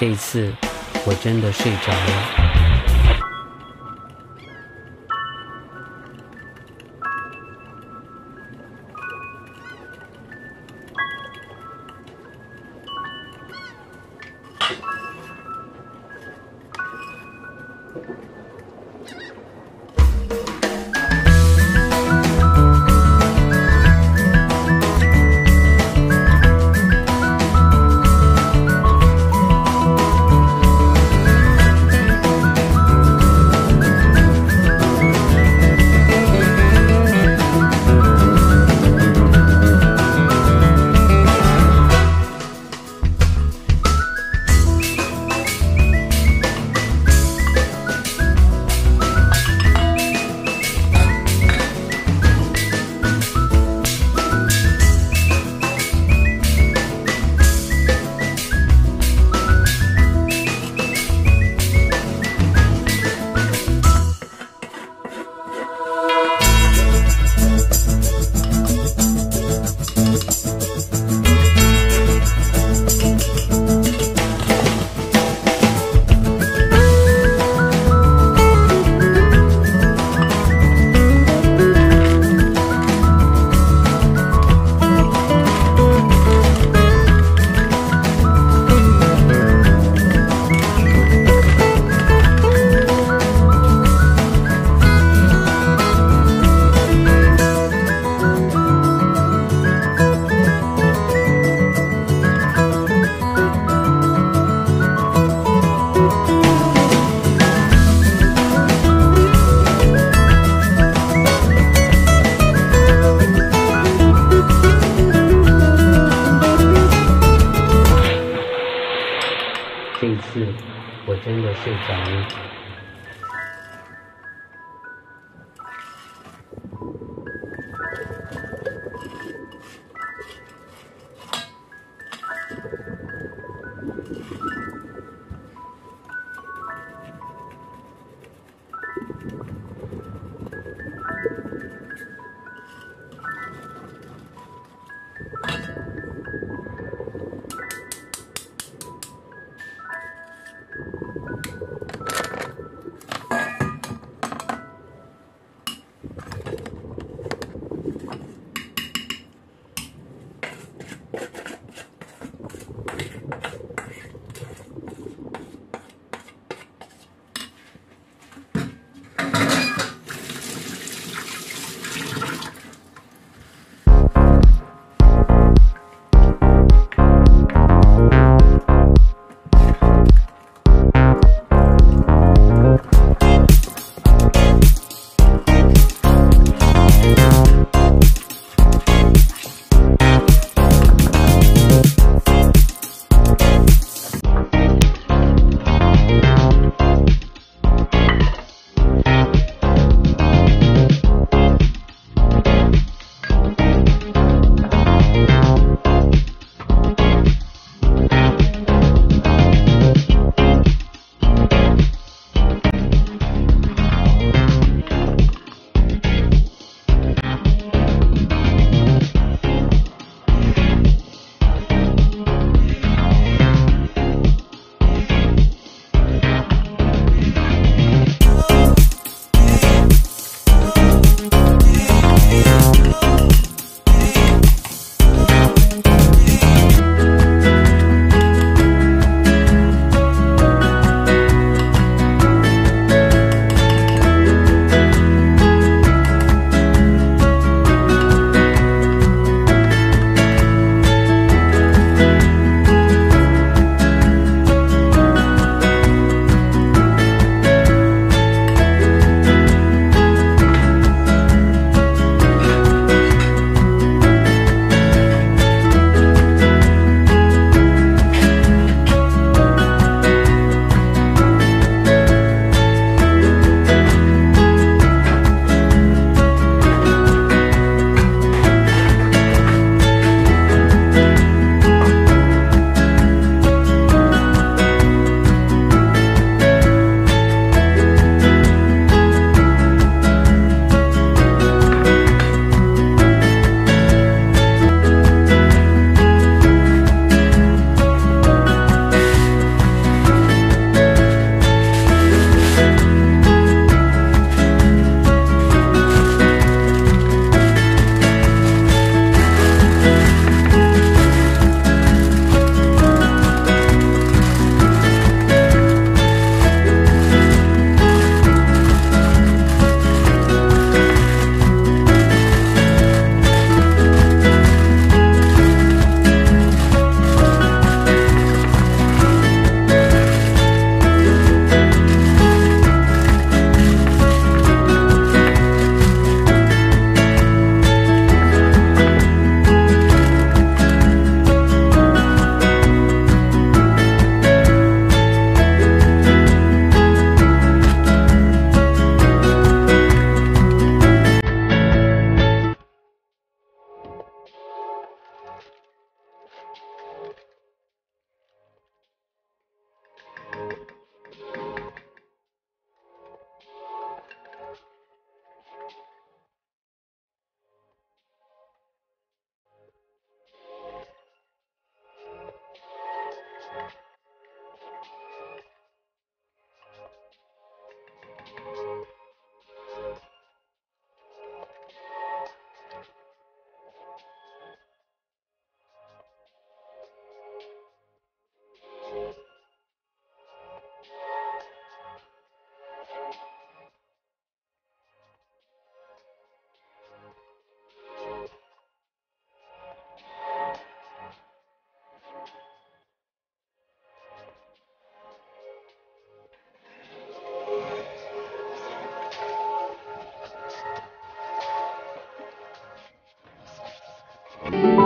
这一次，我真的睡着了。Thanks.